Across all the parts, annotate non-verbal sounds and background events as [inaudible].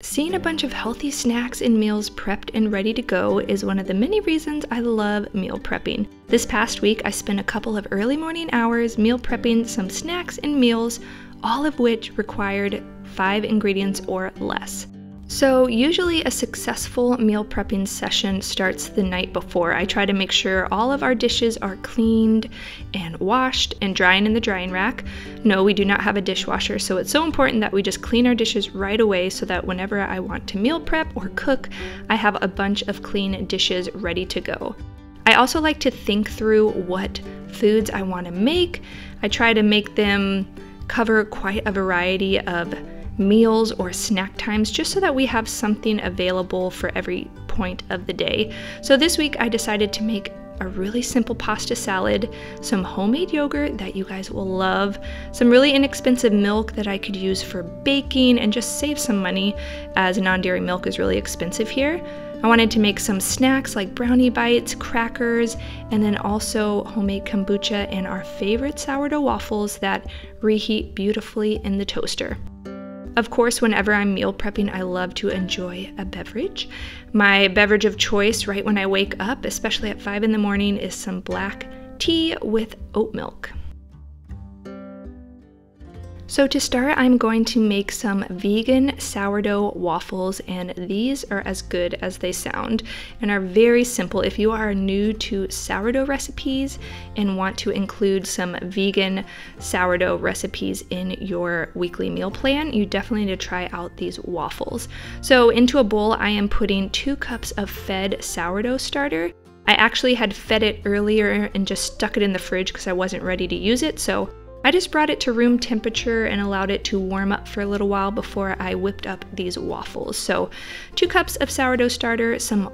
Seeing a bunch of healthy snacks and meals prepped and ready to go is one of the many reasons I love meal prepping. This past week, I spent a couple of early morning hours meal prepping some snacks and meals, all of which required five ingredients or less. So, usually a successful meal prepping session starts the night before. I try to make sure all of our dishes are cleaned and washed and drying in the drying rack. No, we do not have a dishwasher, so it's so important that we just clean our dishes right away so that whenever I want to meal prep or cook, I have a bunch of clean dishes ready to go. I also like to think through what foods I want to make. I try to make them cover quite a variety of meals or snack times just so that we have something available for every point of the day. So this week I decided to make a really simple pasta salad, some homemade yogurt that you guys will love, some really inexpensive milk that I could use for baking and just save some money as non dairy milk is really expensive here. I wanted to make some snacks like brownie bites, crackers, and then also homemade kombucha and our favorite sourdough waffles that reheat beautifully in the toaster. Of course, whenever I'm meal prepping, I love to enjoy a beverage. My beverage of choice right when I wake up, especially at 5 in the morning, is some black tea with oat milk. So to start, I'm going to make some vegan sourdough waffles and these are as good as they sound and are very simple. If you are new to sourdough recipes and want to include some vegan sourdough recipes in your weekly meal plan, you definitely need to try out these waffles. So into a bowl, I am putting two cups of fed sourdough starter. I actually had fed it earlier and just stuck it in the fridge because I wasn't ready to use it, so I just brought it to room temperature and allowed it to warm up for a little while before I whipped up these waffles. So, two cups of sourdough starter, some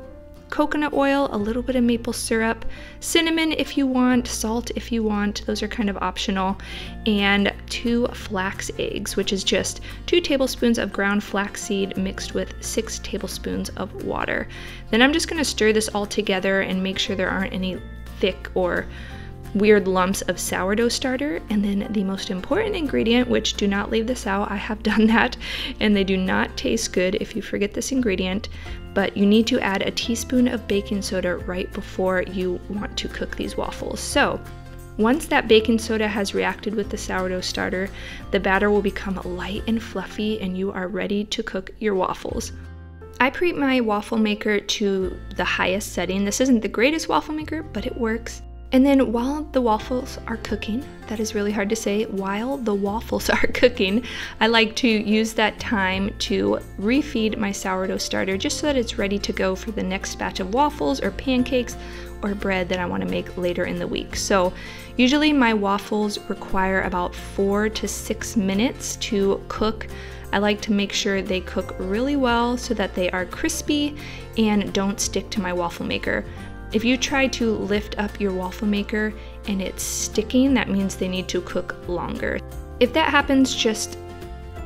coconut oil, a little bit of maple syrup, cinnamon if you want, salt if you want, those are kind of optional, and two flax eggs, which is just two tablespoons of ground flaxseed mixed with six tablespoons of water. Then I'm just gonna stir this all together and make sure there aren't any thick or weird lumps of sourdough starter, and then the most important ingredient, which do not leave this out, I have [laughs] done that, and they do not taste good if you forget this ingredient, but you need to add a teaspoon of baking soda right before you want to cook these waffles. So, once that baking soda has reacted with the sourdough starter, the batter will become light and fluffy and you are ready to cook your waffles. I preheat my waffle maker to the highest setting. This isn't the greatest waffle maker, but it works. And then while the waffles are cooking, that is really hard to say, while the waffles [laughs] are cooking, I like to use that time to refeed my sourdough starter just so that it's ready to go for the next batch of waffles or pancakes or bread that I want to make later in the week. So usually my waffles require about four to six minutes to cook. I like to make sure they cook really well so that they are crispy and don't stick to my waffle maker. If you try to lift up your waffle maker and it's sticking, that means they need to cook longer. If that happens, just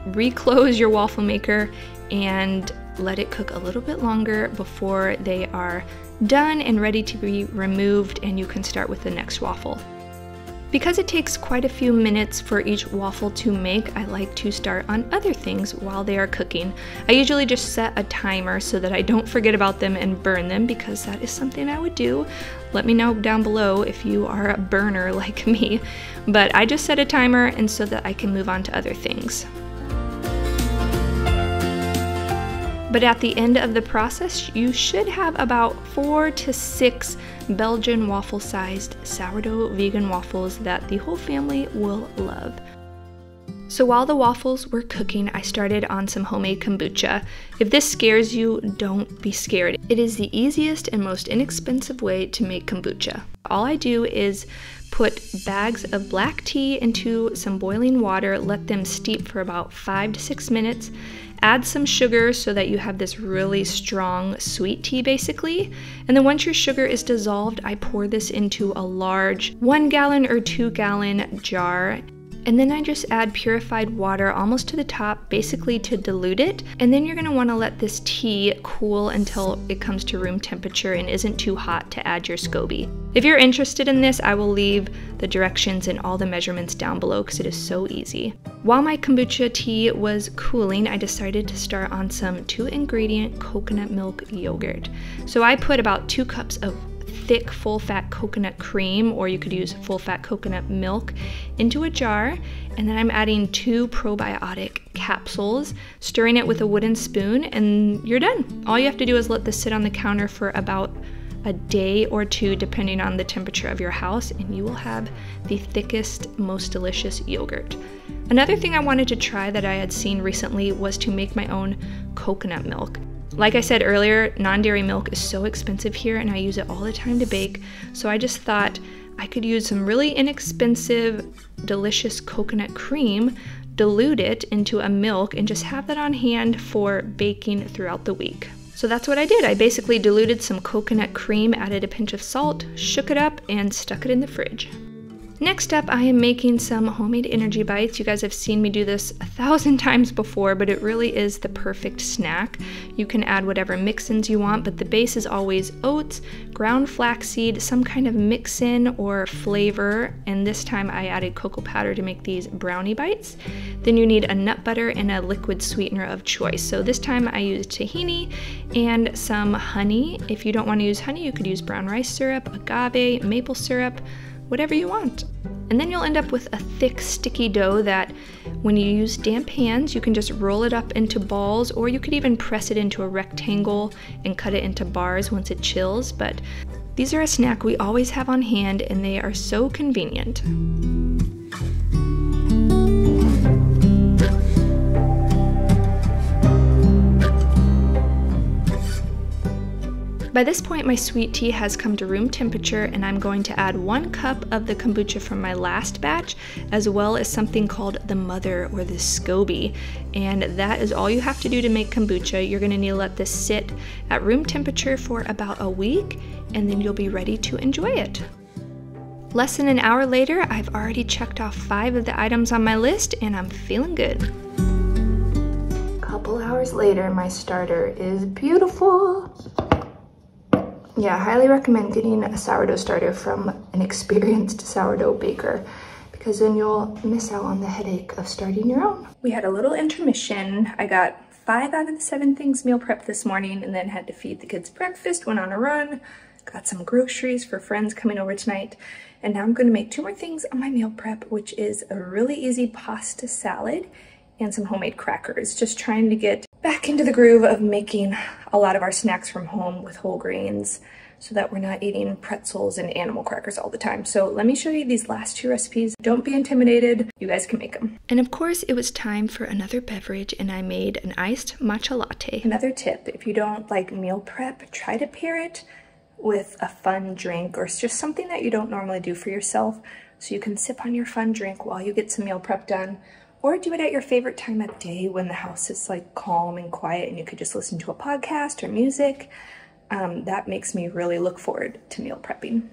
reclose your waffle maker and let it cook a little bit longer before they are done and ready to be removed and you can start with the next waffle. Because it takes quite a few minutes for each waffle to make, I like to start on other things while they are cooking. I usually just set a timer so that I don't forget about them and burn them because that is something I would do. Let me know down below if you are a burner [laughs] like me. But I just set a timer and so that I can move on to other things. But at the end of the process, you should have about four to six Belgian waffle sized sourdough vegan waffles that the whole family will love. So while the waffles were cooking, I started on some homemade kombucha. If this scares you, don't be scared. It is the easiest and most inexpensive way to make kombucha. All I do is put bags of black tea into some boiling water, let them steep for about five to six minutes, Add some sugar so that you have this really strong sweet tea basically. And then once your sugar is dissolved, I pour this into a large one gallon or two gallon jar And then I just add purified water almost to the top, basically to dilute it. And then you're gonna wanna let this tea cool until it comes to room temperature and isn't too hot to add your SCOBY. If you're interested in this, I will leave the directions and all the measurements down below because it is so easy. While my kombucha tea was cooling, I decided to start on some two ingredient coconut milk yogurt. So I put about two cups of thick full fat coconut cream, or you could use full fat coconut milk, into a jar. And then I'm adding two probiotic capsules, stirring it with a wooden spoon, and you're done. All you have to do is let this sit on the counter for about a day or two, depending on the temperature of your house, and you will have the thickest, most delicious yogurt. Another thing I wanted to try that I had seen recently was to make my own coconut milk. Like I said earlier, non dairy milk is so expensive here and I use it all the time to bake, so I just thought I could use some really inexpensive, delicious coconut cream, dilute it into a milk, and just have that on hand for baking throughout the week. So that's what I did. I basically diluted some coconut cream, added a pinch of salt, shook it up, and stuck it in the fridge. Next up, I am making some homemade energy bites. You guys have seen me do this a thousand [laughs] times before, but it really is the perfect snack. You can add whatever mix-ins you want, but the base is always oats, ground flaxseed, some kind of mix-in or flavor, and this time I added cocoa powder to make these brownie bites. Then you need a nut butter and a liquid sweetener of choice. So this time I used tahini and some honey. If you don't want to use honey, you could use brown rice syrup, agave, maple syrup, whatever you want. And then you'll end up with a thick, sticky dough that when you use damp hands, you can just roll it up into balls, or you could even press it into a rectangle and cut it into bars once it chills. But these are a snack we always have on hand, and they are so convenient. By this point, my sweet tea has come to room temperature and I'm going to add one cup of the kombucha from my last batch, as well as something called the mother or the SCOBY. And that is all you have to do to make kombucha. You're gonna need to let this sit at room temperature for about a week, and then you'll be ready to enjoy it. Less than an hour later, I've already checked off five of the items on my list and I'm feeling good. A couple hours later, my starter is beautiful. Yeah, highly recommend getting a sourdough starter from an experienced [laughs] sourdough baker because then you'll miss out on the headache of starting your own. We had a little intermission. I got five out of the seven things meal prep this morning and then had to feed the kids breakfast, went on a run, got some groceries for friends coming over tonight. And now I'm gonna make two more things on my meal prep, which is a really easy pasta salad and some homemade crackers. Just trying to get back into the groove of making a lot of our snacks from home with whole grains so that we're not eating pretzels and animal crackers all the time. So let me show you these last two recipes. Don't be intimidated, you guys can make them. And of course, it was time for another beverage and I made an iced matcha latte. Another tip, if you don't like meal prep, try to pair it with a fun drink or just something that you don't normally do for yourself so you can sip on your fun drink while you get some meal prep done or do it at your favorite time of day when the house is like calm and quiet and you could just listen to a podcast or music. Um, that makes me really look forward to meal prepping.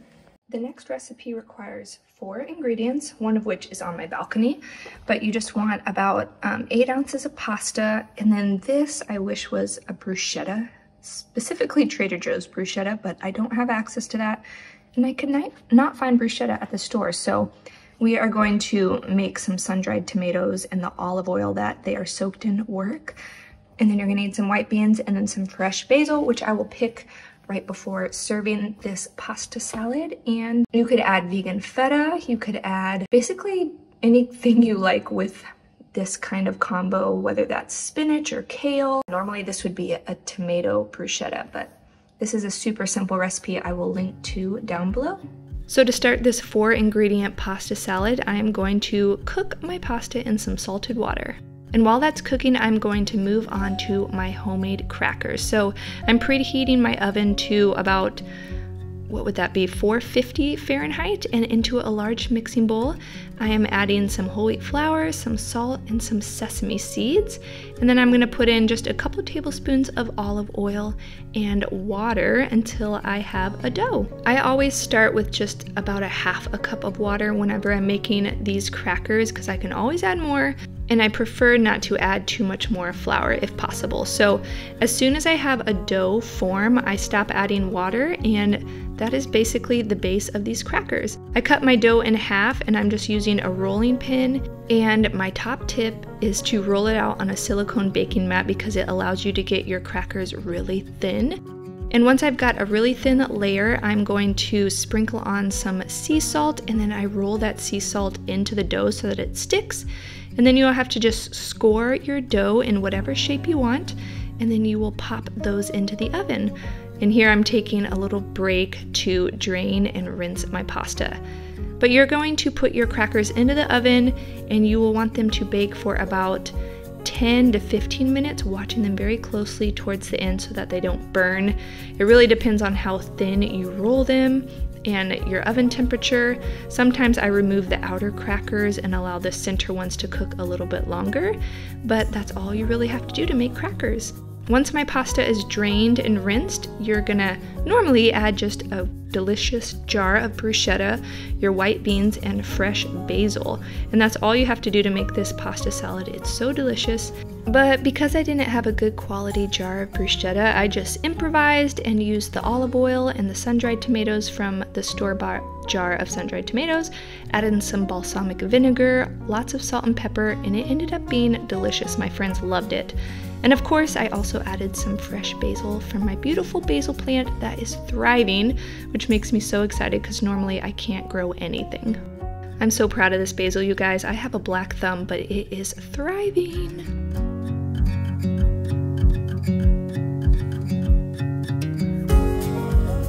The next recipe requires four ingredients, one of which is on my balcony, but you just want about um, eight ounces of pasta. And then this I wish was a bruschetta, specifically Trader Joe's bruschetta, but I don't have access to that. And I could not, not find bruschetta at the store. So we are going to make some sun-dried tomatoes and the olive oil that they are soaked in work. And then you're gonna need some white beans and then some fresh basil, which I will pick right before serving this pasta salad. And you could add vegan feta, you could add basically anything you like with this kind of combo, whether that's spinach or kale. Normally this would be a tomato bruschetta, but this is a super simple recipe I will link to down below. So to start this four ingredient pasta salad, I am going to cook my pasta in some salted water. And while that's cooking, I'm going to move on to my homemade crackers. So I'm preheating my oven to about what would that be, 450 Fahrenheit, and into a large mixing bowl, I am adding some whole wheat flour, some salt, and some sesame seeds. And then I'm gonna put in just a couple tablespoons of olive oil and water until I have a dough. I always start with just about a half a cup of water whenever I'm making these crackers because I can always add more and I prefer not to add too much more flour if possible. So as soon as I have a dough form, I stop adding water and that is basically the base of these crackers. I cut my dough in half and I'm just using a rolling pin and my top tip is to roll it out on a silicone baking mat because it allows you to get your crackers really thin. And once I've got a really thin layer, I'm going to sprinkle on some sea salt and then I roll that sea salt into the dough so that it sticks. And then you'll have to just score your dough in whatever shape you want, and then you will pop those into the oven. And here I'm taking a little break to drain and rinse my pasta. But you're going to put your crackers into the oven and you will want them to bake for about 10 to 15 minutes, watching them very closely towards the end so that they don't burn. It really depends on how thin you roll them and your oven temperature. Sometimes I remove the outer crackers and allow the center ones to cook a little bit longer, but that's all you really have to do to make crackers. Once my pasta is drained and rinsed, you're gonna normally add just a delicious jar of bruschetta, your white beans, and fresh basil. And that's all you have to do to make this pasta salad. It's so delicious. But because I didn't have a good quality jar of bruschetta, I just improvised and used the olive oil and the sun-dried tomatoes from the store-bought jar of sun-dried tomatoes, added in some balsamic vinegar, lots of salt and pepper, and it ended up being delicious. My friends loved it. And of course, I also added some fresh basil from my beautiful basil plant that is thriving, which makes me so excited because normally I can't grow anything. I'm so proud of this basil, you guys. I have a black thumb, but it is thriving.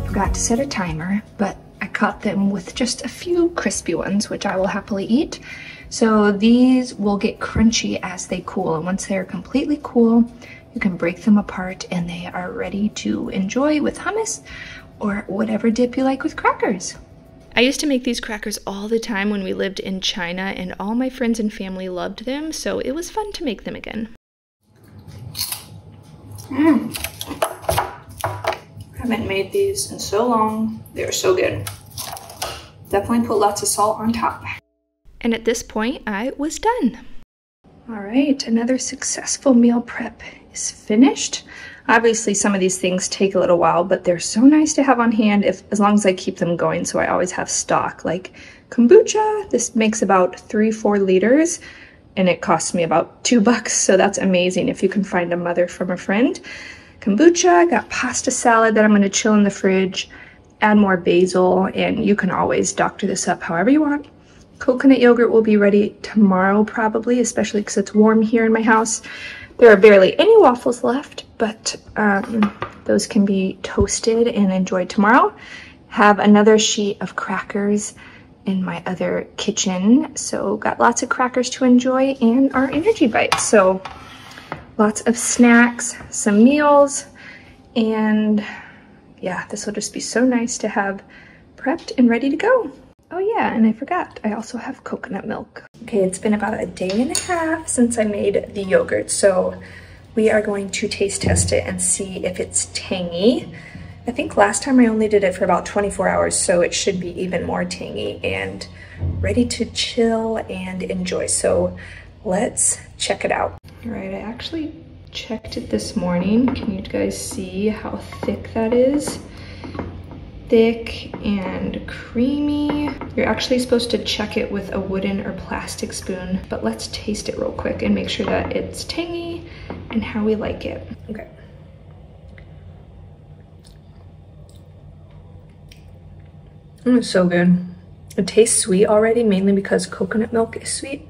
Forgot to set a timer, but I caught them with just a few crispy ones, which I will happily eat. So these will get crunchy as they cool. And once they're completely cool, you can break them apart and they are ready to enjoy with hummus or whatever dip you like with crackers. I used to make these crackers all the time when we lived in China and all my friends and family loved them, so it was fun to make them again. Mmm. Haven't made these in so long. They're so good. Definitely put lots of salt on top. And at this point, I was done. All right, another successful meal prep is finished. Obviously, some of these things take a little while, but they're so nice to have on hand if as long as I keep them going, so I always have stock. Like kombucha, this makes about three, four liters, and it costs me about two bucks, so that's amazing if you can find a mother from a friend. Kombucha, got pasta salad that I'm gonna chill in the fridge, add more basil, and you can always doctor this up however you want. Coconut yogurt will be ready tomorrow probably, especially because it's warm here in my house. There are barely any waffles left, but um, those can be toasted and enjoyed tomorrow. Have another sheet of crackers in my other kitchen. So got lots of crackers to enjoy and our energy bites. So lots of snacks, some meals, and yeah, this will just be so nice to have prepped and ready to go. Oh yeah, and I forgot, I also have coconut milk. Okay, it's been about a day and a half since I made the yogurt, so we are going to taste test it and see if it's tangy. I think last time I only did it for about 24 hours, so it should be even more tangy and ready to chill and enjoy. So let's check it out. All right, I actually checked it this morning. Can you guys see how thick that is? Thick and creamy. You're actually supposed to check it with a wooden or plastic spoon, but let's taste it real quick and make sure that it's tangy and how we like it. Okay. Mm, it's so good. It tastes sweet already, mainly because coconut milk is sweet.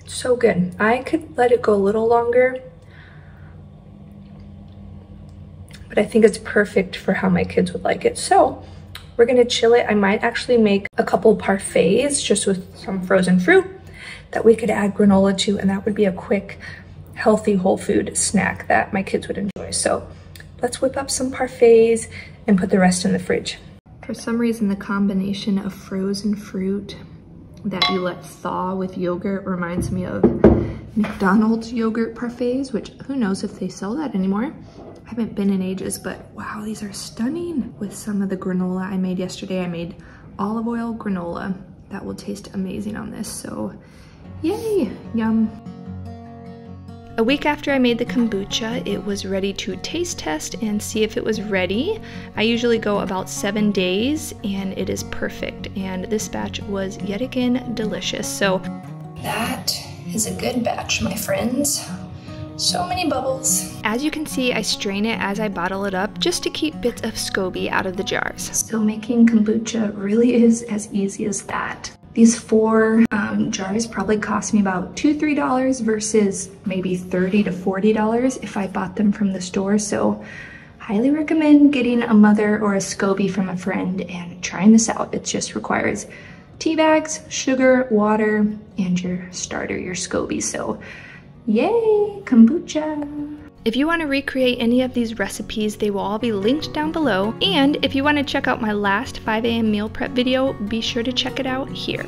It's so good. I could let it go a little longer but I think it's perfect for how my kids would like it. So we're gonna chill it. I might actually make a couple parfaits just with some frozen fruit that we could add granola to, and that would be a quick, healthy whole food snack that my kids would enjoy. So let's whip up some parfaits and put the rest in the fridge. For some reason, the combination of frozen fruit that you let thaw with yogurt reminds me of McDonald's yogurt parfaits, which who knows if they sell that anymore. I haven't been in ages, but wow, these are stunning. With some of the granola I made yesterday, I made olive oil granola. That will taste amazing on this, so yay, yum. A week after I made the kombucha, it was ready to taste test and see if it was ready. I usually go about seven days and it is perfect. And this batch was yet again delicious. So that is a good batch, my friends. So many bubbles. As you can see, I strain it as I bottle it up just to keep bits of SCOBY out of the jars. So making kombucha really is as easy as that. These four um, jars probably cost me about two, three dollars versus maybe 30 to 40 dollars if I bought them from the store. So highly recommend getting a mother or a SCOBY from a friend and trying this out. It just requires tea bags, sugar, water, and your starter, your SCOBY. So yay, kombucha. If you want to recreate any of these recipes, they will all be linked down below. And if you want to check out my last 5 a.m. meal prep video, be sure to check it out here.